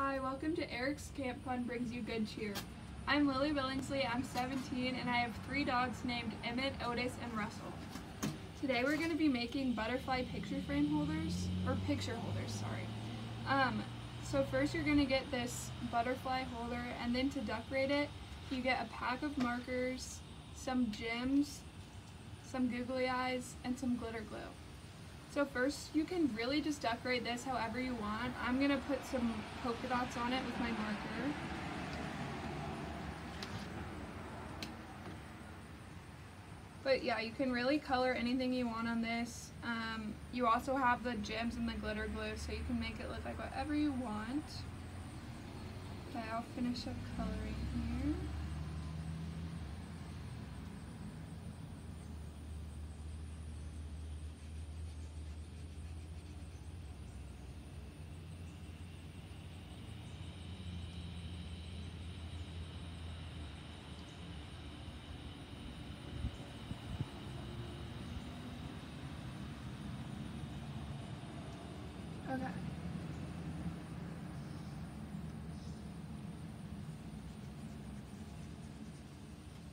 Hi, welcome to Eric's Camp Fund Brings You Good Cheer. I'm Lily Billingsley, I'm 17, and I have three dogs named Emmett, Otis, and Russell. Today we're going to be making butterfly picture frame holders, or picture holders, sorry. Um, so first you're going to get this butterfly holder, and then to decorate it, you get a pack of markers, some gems, some googly eyes, and some glitter glue. So first, you can really just decorate this however you want. I'm going to put some polka dots on it with my marker. But yeah, you can really color anything you want on this. Um, you also have the gems and the glitter glue, so you can make it look like whatever you want. Okay, I'll finish up coloring here. Okay.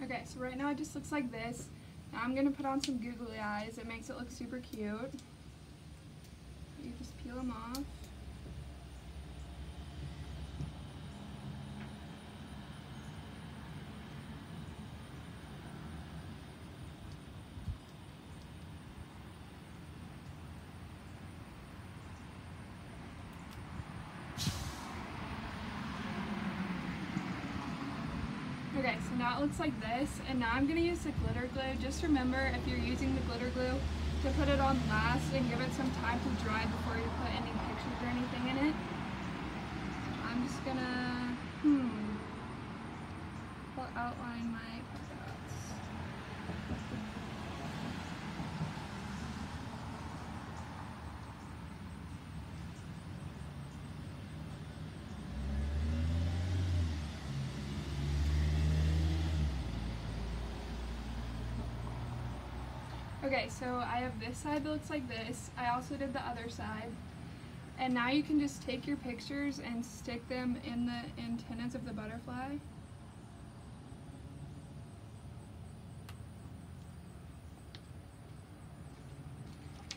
Okay, so right now it just looks like this. Now I'm gonna put on some googly eyes. It makes it look super cute. You just peel them off. Okay, so now it looks like this, and now I'm to use the glitter glue. Just remember, if you're using the glitter glue, to put it on last and give it some time to dry before you put any pictures or anything in it. I'm just gonna, hmm, outline my. Okay, so I have this side that looks like this. I also did the other side. And now you can just take your pictures and stick them in the antennas of the butterfly.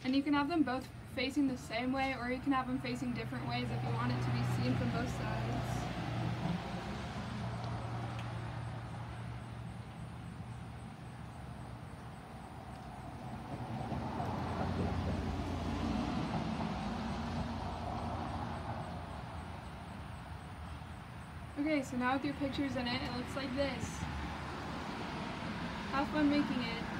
And you can have them both facing the same way or you can have them facing different ways if you want it to be seen from both sides. Okay, so now with your pictures in it, it looks like this. Have fun making it.